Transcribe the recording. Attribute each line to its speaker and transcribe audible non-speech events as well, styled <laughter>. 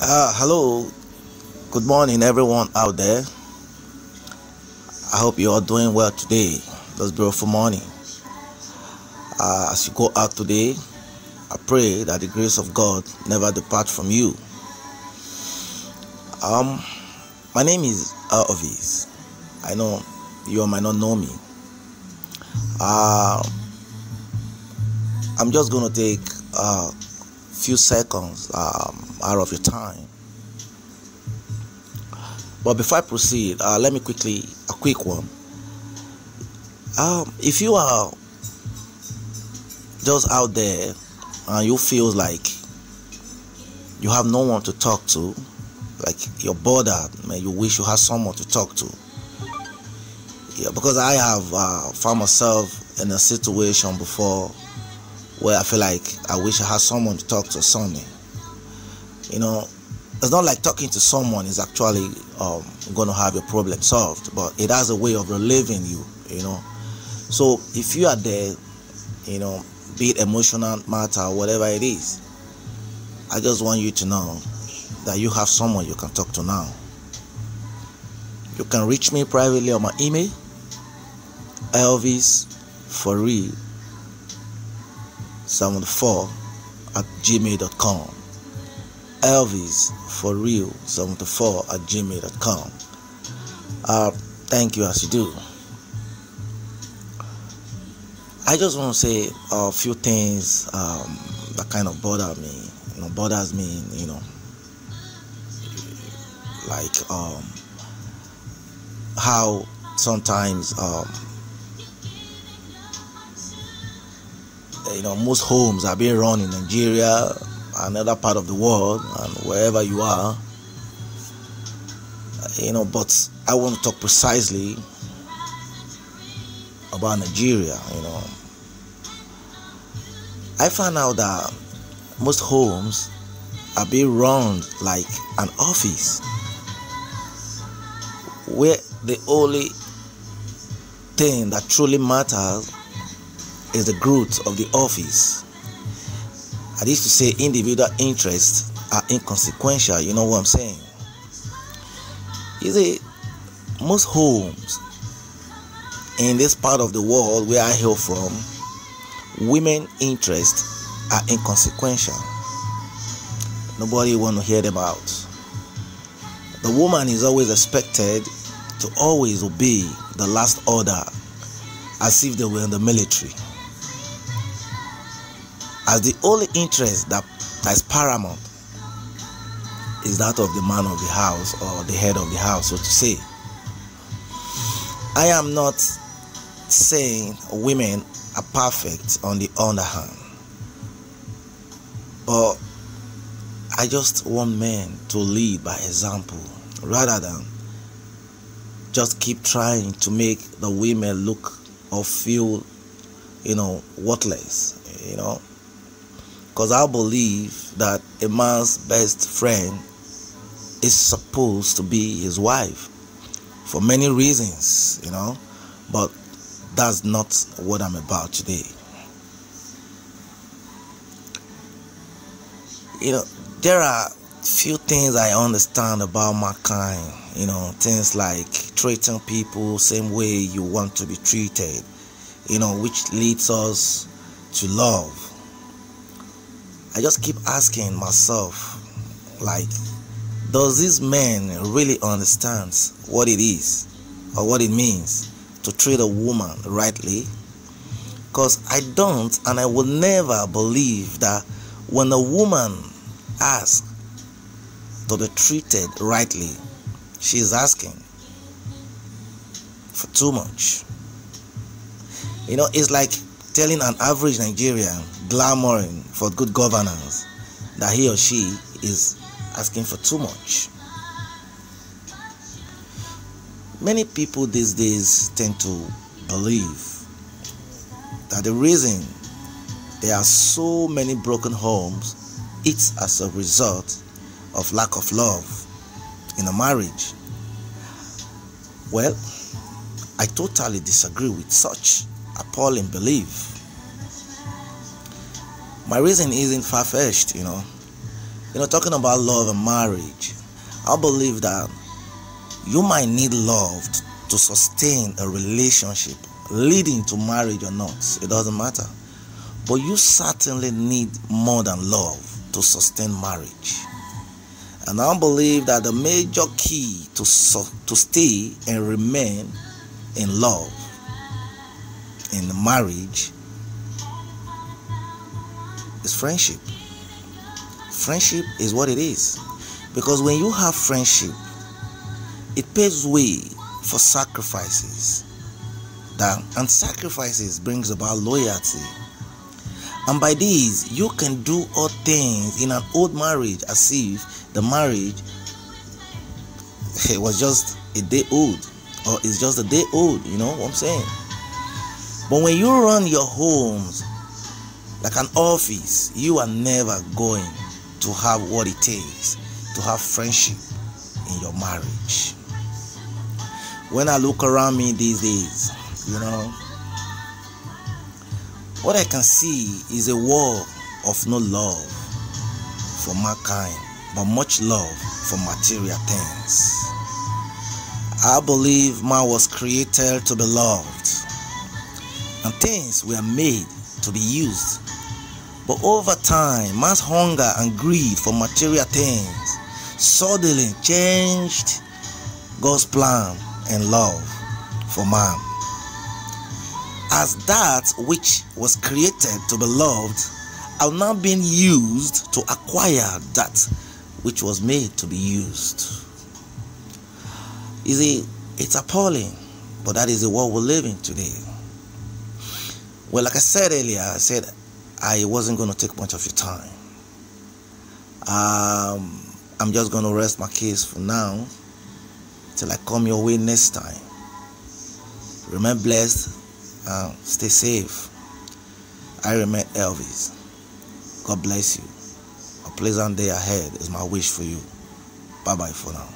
Speaker 1: Uh, hello, good morning, everyone out there. I hope you are doing well today, this beautiful morning. Uh, as you go out today, I pray that the grace of God never depart from you. Um, my name is Elvis. I know you might not know me. Uh, I'm just gonna take a few seconds um, out of your time. But before I proceed, uh, let me quickly a quick one. Um, if you are just out there and you feel like you have no one to talk to, like you're bothered, man, you wish you had someone to talk to. Yeah, because I have uh, found myself in a situation before where I feel like I wish I had someone to talk to Sunday. You know, it's not like talking to someone is actually um, going to have your problem solved, but it has a way of relieving you. You know, so if you are there, you know, be it emotional matter, whatever it is, I just want you to know that you have someone you can talk to now. You can reach me privately on my email, Elvis for real 74 at gmail.com. Elvis for real 74 at gmail.com. Uh, thank you as you do. I just want to say a few things um, that kind of bother me, you know, bothers me, you know, like um, how sometimes um, Eh, you know most homes are being run in Nigeria, another part of the world, and wherever you are. Eh, you know, but I want to talk precisely about Nigeria. You know, I found out that most homes are being run like an office, where the only thing that truly matters is the growth of the office. I used to say individual interests are inconsequential, you know what I'm saying? You see, most homes in this part of the world where I hail from, women interests are inconsequential. Nobody want to hear them out. The woman is always expected to always obey the last order as if they were in the military as the only interest that, is paramount is that of the man of the house or the head of the house, so to say. I am not saying women are perfect on the other hand, but I just want men to lead by example rather than just keep trying to make the women look or feel, you know, worthless, you know because I believe that a man's best friend is supposed to be his wife for many reasons, you know, but that's not what I'm about today. You know, there are few things I understand about my kind, you know, things like treating people same way you want to be treated, you know, which leads us to love I just keep asking myself, like, does this man really understand what it is or what it means to treat a woman rightly? Because I don't, and I will never believe that when a woman asks to be treated rightly, she is asking for too much. You know, it's like telling an average Nigerian glamoring for good governance that he or she is asking for too much. Many people these days tend to believe that the reason there are so many broken homes it's as a result of lack of love in a marriage. Well, I totally disagree with such appalling belief. My reason isn't far fetched, you know. You know, talking about love and marriage, I believe that you might need love to sustain a relationship leading to marriage or not. It doesn't matter. But you certainly need more than love to sustain marriage. And I believe that the major key to, to stay and remain in love in marriage is friendship. Friendship is what it is. Because when you have friendship, it paves way for sacrifices. That, and sacrifices brings about loyalty. And by these, you can do all things in an old marriage as if the marriage <laughs> it was just a day old or it's just a day old, you know what I'm saying? But when you run your homes like an office, you are never going to have what it takes to have friendship in your marriage. When I look around me these days, you know, what I can see is a war of no love for mankind, but much love for material things. I believe man was created to be loved and things were made to be used. But over time, man's hunger and greed for material things suddenly changed God's plan and love for man. As that which was created to be loved are now being used to acquire that which was made to be used. You see, it's appalling, but that is the world we're living today. Well, like I said earlier, I said I wasn't going to take much of your time. Um, I'm just going to rest my case for now till I come your way next time. Remain blessed stay safe. I remain Elvis. God bless you. A pleasant day ahead is my wish for you. Bye bye for now.